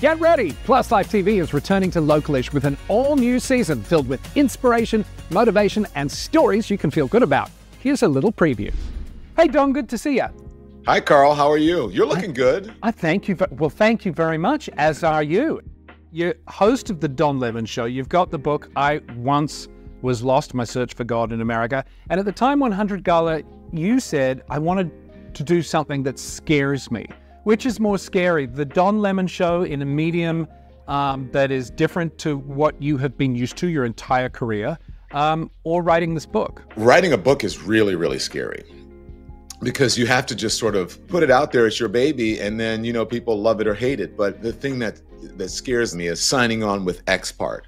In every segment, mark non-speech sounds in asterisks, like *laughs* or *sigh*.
Get ready! Plus Life TV is returning to Localish with an all new season filled with inspiration, motivation, and stories you can feel good about. Here's a little preview. Hey, Don, good to see you. Hi, Karl. How are you? You're looking good. I thank you. Well, thank you very much, as are you. You're host of The Don Lemon Show. You've got the book, I Once Was Lost My Search for God in America. And at the Time 100 Gala, you said, I wanted to do something that scares me. Which is more scary, the Don Lemon show in a medium um, that is different to what you have been used to your entire career, um, or writing this book? Writing a book is really, really scary. Because you have to just sort of put it out there as your baby and then you know people love it or hate it. But the thing that that scares me is signing on with x part.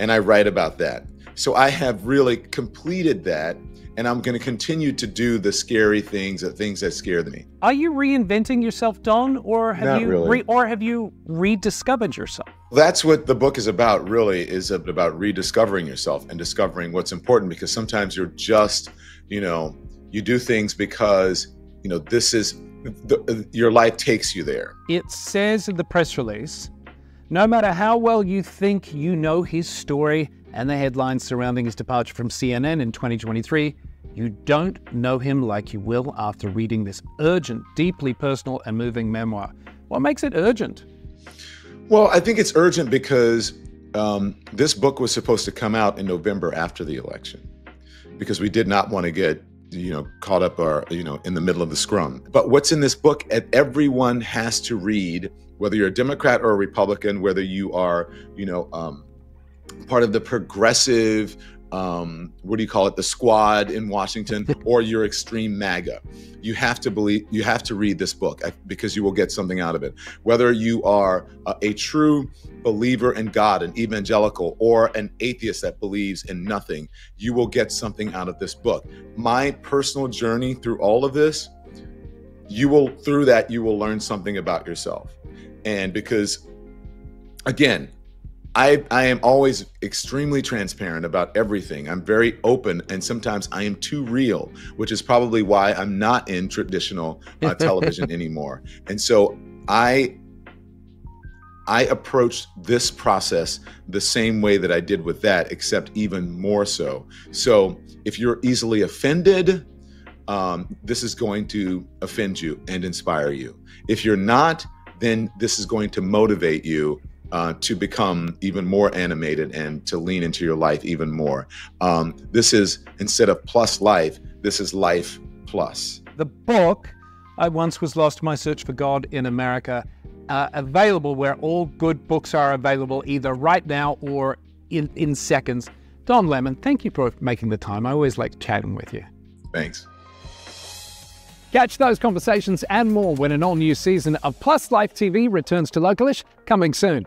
And i write about that so i have really completed that and I'm going to continue to do the scary things, the things that scare me. Are you reinventing yourself, Don, or have Not you really. re- or have you rediscovered yourself? That's what the book is about. Really, is about rediscovering yourself and discovering what's important. Because sometimes you're just, you know, you do things because you know this is the, uh, your life takes you there. It says in the press release, no matter how well you think you know his story and the headlines surrounding his departure from CNN in 2023, you don't know him like you will after reading this urgent, deeply personal, and moving memoir. What makes it urgent? Well, I think it's urgent because um, this book was supposed to come out in November after the election, because we did not want to get you know caught up or you know in the middle of the scrum. But what's in this book? Everyone has to read, whether you're a Democrat or a Republican, whether you are you know um, part of the progressive um, what do you call it, the squad in Washington, *laughs* or your extreme MAGA. You have to believe, you have to read this book because you will get something out of it. Whether you are a, a true believer in God, an evangelical, or an atheist that believes in nothing, you will get something out of this book. My personal journey through all of this, you will, through that, you will learn something about yourself. And because, again, I, I am always extremely transparent about everything. I'm very open, and sometimes I am too real, which is probably why I'm not in traditional uh, *laughs* television anymore. And so I I approached this process the same way that I did with that, except even more so. So if you're easily offended, um, this is going to offend you and inspire you. If you're not, then this is going to motivate you uh, to become even more animated and to lean into your life even more. Um, this is instead of plus life, this is life plus. The book, I Once Was Lost My Search for God in America, uh, available where all good books are available, either right now or in, in seconds. Don Lemon, thank you for making the time. I always like chatting with you. Thanks. Catch those conversations and more when an all new season of Plus Life TV returns to Localish coming soon.